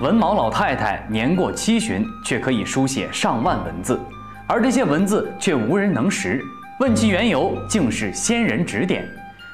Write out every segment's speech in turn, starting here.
文盲老太太年过七旬，却可以书写上万文字，而这些文字却无人能识。问其缘由，竟是仙人指点。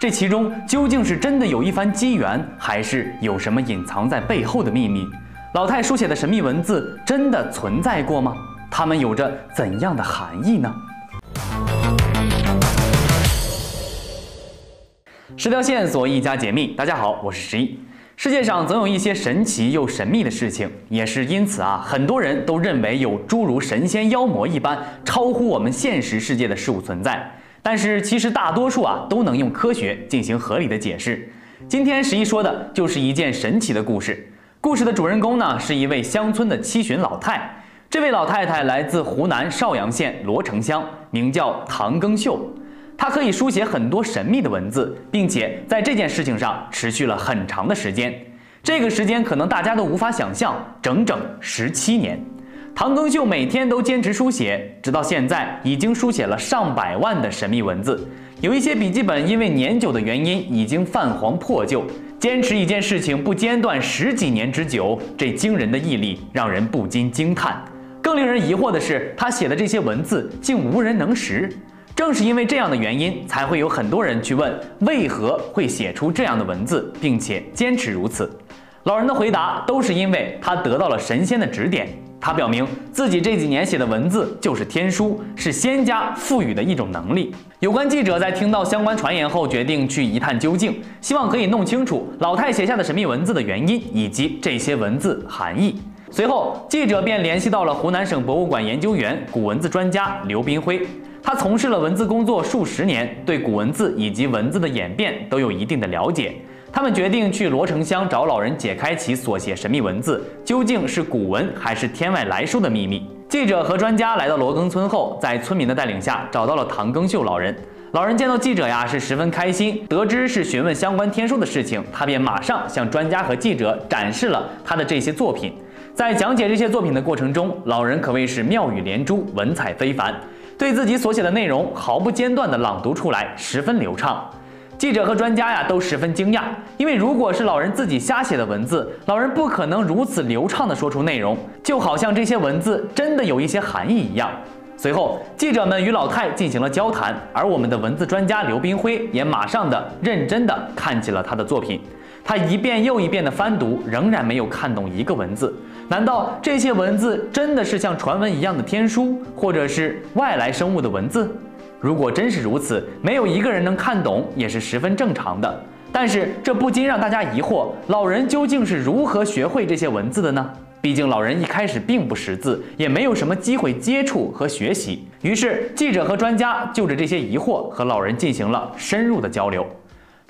这其中究竟是真的有一番机缘，还是有什么隐藏在背后的秘密？老太书写的神秘文字真的存在过吗？它们有着怎样的含义呢？十条线索，一家解密。大家好，我是十一。世界上总有一些神奇又神秘的事情，也是因此啊，很多人都认为有诸如神仙妖魔一般超乎我们现实世界的事物存在。但是其实大多数啊都能用科学进行合理的解释。今天十一说的就是一件神奇的故事。故事的主人公呢是一位乡村的七旬老太，这位老太太来自湖南邵阳县罗城乡，名叫唐庚秀。他可以书写很多神秘的文字，并且在这件事情上持续了很长的时间。这个时间可能大家都无法想象，整整十七年。唐庚秀每天都坚持书写，直到现在已经书写了上百万的神秘文字。有一些笔记本因为年久的原因已经泛黄破旧。坚持一件事情不间断十几年之久，这惊人的毅力让人不禁惊叹。更令人疑惑的是，他写的这些文字竟无人能识。正是因为这样的原因，才会有很多人去问为何会写出这样的文字，并且坚持如此。老人的回答都是因为他得到了神仙的指点。他表明自己这几年写的文字就是天书，是仙家赋予的一种能力。有关记者在听到相关传言后，决定去一探究竟，希望可以弄清楚老太写下的神秘文字的原因以及这些文字含义。随后，记者便联系到了湖南省博物馆研究员、古文字专家刘斌辉。他从事了文字工作数十年，对古文字以及文字的演变都有一定的了解。他们决定去罗城乡找老人解开其所写神秘文字究竟是古文还是天外来书的秘密。记者和专家来到罗庚村后，在村民的带领下找到了唐庚秀老人。老人见到记者呀，是十分开心。得知是询问相关天书的事情，他便马上向专家和记者展示了他的这些作品。在讲解这些作品的过程中，老人可谓是妙语连珠，文采非凡。对自己所写的内容毫不间断地朗读出来，十分流畅。记者和专家呀都十分惊讶，因为如果是老人自己瞎写的文字，老人不可能如此流畅地说出内容，就好像这些文字真的有一些含义一样。随后，记者们与老太进行了交谈，而我们的文字专家刘斌辉也马上的认真地看起了他的作品。他一遍又一遍地翻读，仍然没有看懂一个文字。难道这些文字真的是像传闻一样的天书，或者是外来生物的文字？如果真是如此，没有一个人能看懂也是十分正常的。但是这不禁让大家疑惑：老人究竟是如何学会这些文字的呢？毕竟老人一开始并不识字，也没有什么机会接触和学习。于是记者和专家就着这些疑惑和老人进行了深入的交流。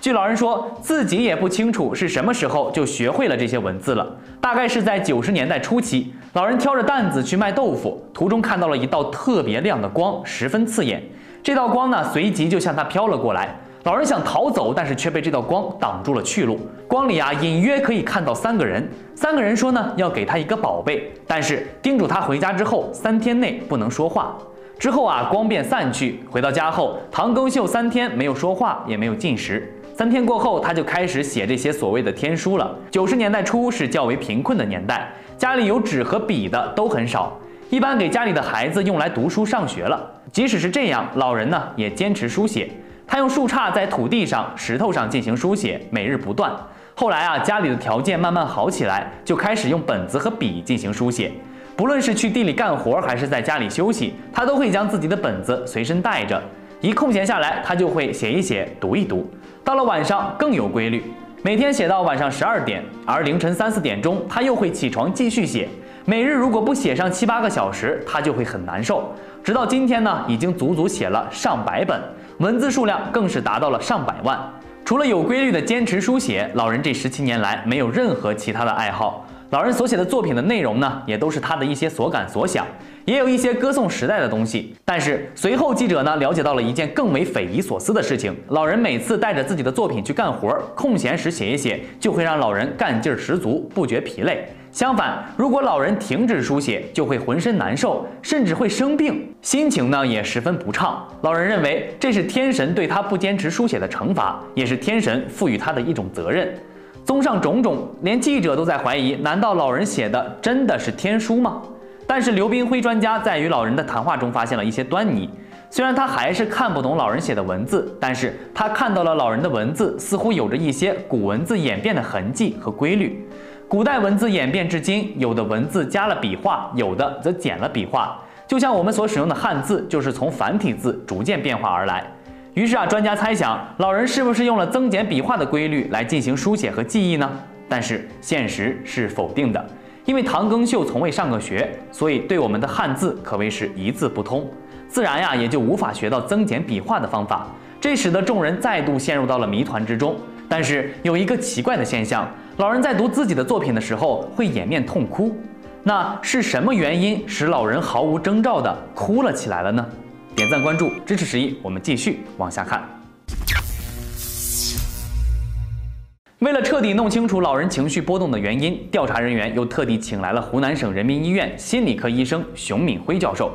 据老人说，自己也不清楚是什么时候就学会了这些文字了。大概是在九十年代初期，老人挑着担子去卖豆腐，途中看到了一道特别亮的光，十分刺眼。这道光呢，随即就向他飘了过来。老人想逃走，但是却被这道光挡住了去路。光里啊，隐约可以看到三个人。三个人说呢，要给他一个宝贝，但是叮嘱他回家之后三天内不能说话。之后啊，光便散去。回到家后，唐庚秀三天没有说话，也没有进食。三天过后，他就开始写这些所谓的天书了。九十年代初是较为贫困的年代，家里有纸和笔的都很少，一般给家里的孩子用来读书上学了。即使是这样，老人呢也坚持书写。他用树杈在土地上、石头上进行书写，每日不断。后来啊，家里的条件慢慢好起来，就开始用本子和笔进行书写。不论是去地里干活，还是在家里休息，他都会将自己的本子随身带着。一空闲下来，他就会写一写，读一读。到了晚上更有规律，每天写到晚上十二点，而凌晨三四点钟他又会起床继续写。每日如果不写上七八个小时，他就会很难受。直到今天呢，已经足足写了上百本，文字数量更是达到了上百万。除了有规律的坚持书写，老人这十七年来没有任何其他的爱好。老人所写的作品的内容呢，也都是他的一些所感所想。也有一些歌颂时代的东西，但是随后记者呢了解到了一件更为匪夷所思的事情：老人每次带着自己的作品去干活，空闲时写一写，就会让老人干劲十足，不觉疲累。相反，如果老人停止书写，就会浑身难受，甚至会生病，心情呢也十分不畅。老人认为这是天神对他不坚持书写的惩罚，也是天神赋予他的一种责任。综上种种，连记者都在怀疑：难道老人写的真的是天书吗？但是刘斌辉专家在与老人的谈话中发现了一些端倪。虽然他还是看不懂老人写的文字，但是他看到了老人的文字似乎有着一些古文字演变的痕迹和规律。古代文字演变至今，有的文字加了笔画，有的则减了笔画。就像我们所使用的汉字，就是从繁体字逐渐变化而来。于是啊，专家猜想，老人是不是用了增减笔画的规律来进行书写和记忆呢？但是现实是否定的，因为唐庚秀从未上过学，所以对我们的汉字可谓是一字不通，自然呀也就无法学到增减笔画的方法。这使得众人再度陷入到了谜团之中。但是有一个奇怪的现象，老人在读自己的作品的时候会掩面痛哭，那是什么原因使老人毫无征兆的哭了起来了呢？点赞关注支持十一，我们继续往下看。为了彻底弄清楚老人情绪波动的原因，调查人员又特地请来了湖南省人民医院心理科医生熊敏辉教授。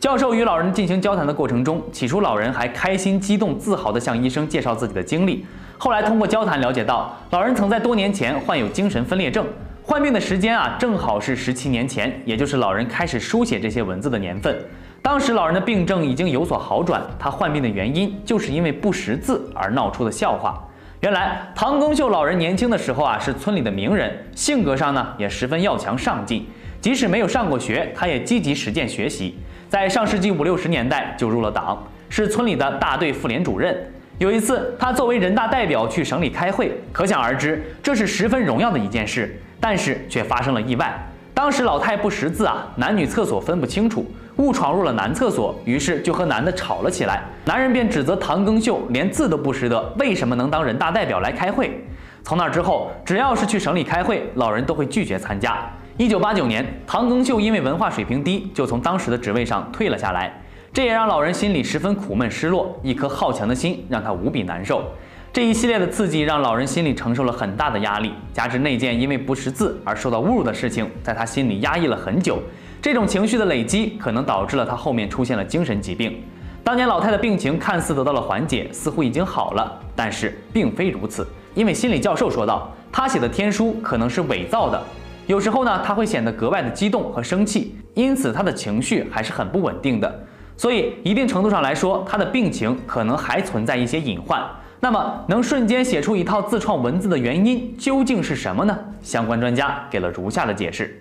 教授与老人进行交谈的过程中，起初老人还开心、激动、自豪地向医生介绍自己的经历。后来通过交谈了解到，老人曾在多年前患有精神分裂症，患病的时间啊正好是十七年前，也就是老人开始书写这些文字的年份。当时老人的病症已经有所好转，他患病的原因就是因为不识字而闹出的笑话。原来唐公秀老人年轻的时候啊是村里的名人，性格上呢也十分要强上进，即使没有上过学，他也积极实践学习。在上世纪五六十年代就入了党，是村里的大队妇联主任。有一次，他作为人大代表去省里开会，可想而知，这是十分荣耀的一件事。但是却发生了意外。当时老太不识字啊，男女厕所分不清楚，误闯入了男厕所，于是就和男的吵了起来。男人便指责唐庚秀连字都不识得，为什么能当人大代表来开会？从那之后，只要是去省里开会，老人都会拒绝参加。一九八九年，唐庚秀因为文化水平低，就从当时的职位上退了下来。这也让老人心里十分苦闷失落，一颗好强的心让他无比难受。这一系列的刺激让老人心里承受了很大的压力，加之那件因为不识字而受到侮辱的事情，在他心里压抑了很久。这种情绪的累积，可能导致了他后面出现了精神疾病。当年老太的病情看似得到了缓解，似乎已经好了，但是并非如此。因为心理教授说道，他写的天书可能是伪造的，有时候呢他会显得格外的激动和生气，因此他的情绪还是很不稳定的。所以，一定程度上来说，他的病情可能还存在一些隐患。那么，能瞬间写出一套自创文字的原因究竟是什么呢？相关专家给了如下的解释：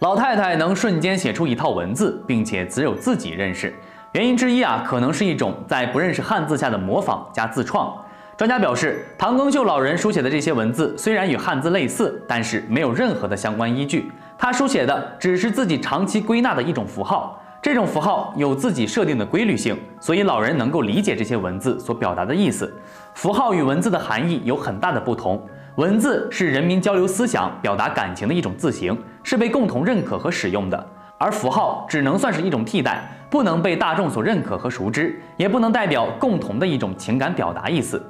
老太太能瞬间写出一套文字，并且只有自己认识，原因之一啊，可能是一种在不认识汉字下的模仿加自创。专家表示，唐庚秀老人书写的这些文字虽然与汉字类似，但是没有任何的相关依据。他书写的只是自己长期归纳的一种符号，这种符号有自己设定的规律性，所以老人能够理解这些文字所表达的意思。符号与文字的含义有很大的不同，文字是人民交流思想、表达感情的一种字形，是被共同认可和使用的，而符号只能算是一种替代，不能被大众所认可和熟知，也不能代表共同的一种情感表达意思。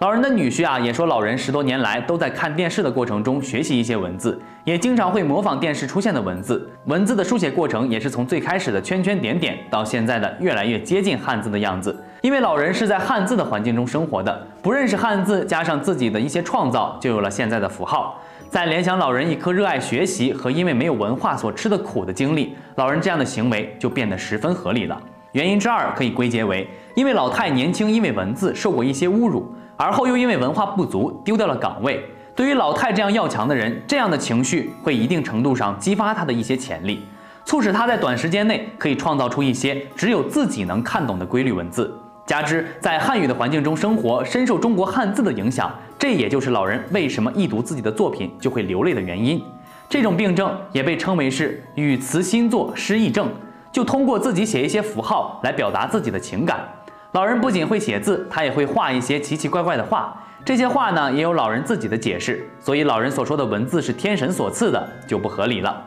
老人的女婿啊，也说老人十多年来都在看电视的过程中学习一些文字，也经常会模仿电视出现的文字。文字的书写过程也是从最开始的圈圈点点，到现在的越来越接近汉字的样子。因为老人是在汉字的环境中生活的，不认识汉字，加上自己的一些创造，就有了现在的符号。再联想老人一颗热爱学习和因为没有文化所吃的苦的经历，老人这样的行为就变得十分合理了。原因之二可以归结为，因为老太年轻因为文字受过一些侮辱。而后又因为文化不足丢掉了岗位。对于老太这样要强的人，这样的情绪会一定程度上激发他的一些潜力，促使他在短时间内可以创造出一些只有自己能看懂的规律文字。加之在汉语的环境中生活，深受中国汉字的影响，这也就是老人为什么一读自己的作品就会流泪的原因。这种病症也被称为是语词新作失忆症，就通过自己写一些符号来表达自己的情感。老人不仅会写字，他也会画一些奇奇怪怪的画。这些画呢，也有老人自己的解释。所以老人所说的文字是天神所赐的，就不合理了。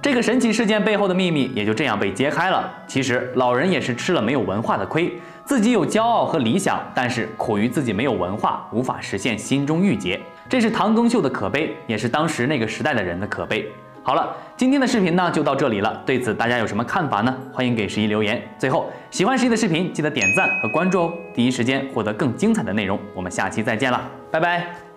这个神奇事件背后的秘密也就这样被揭开了。其实老人也是吃了没有文化的亏，自己有骄傲和理想，但是苦于自己没有文化，无法实现心中郁结。这是唐庚秀的可悲，也是当时那个时代的人的可悲。好了，今天的视频呢就到这里了，对此大家有什么看法呢？欢迎给十一留言。最后，喜欢十一的视频记得点赞和关注哦，第一时间获得更精彩的内容。我们下期再见了，拜拜。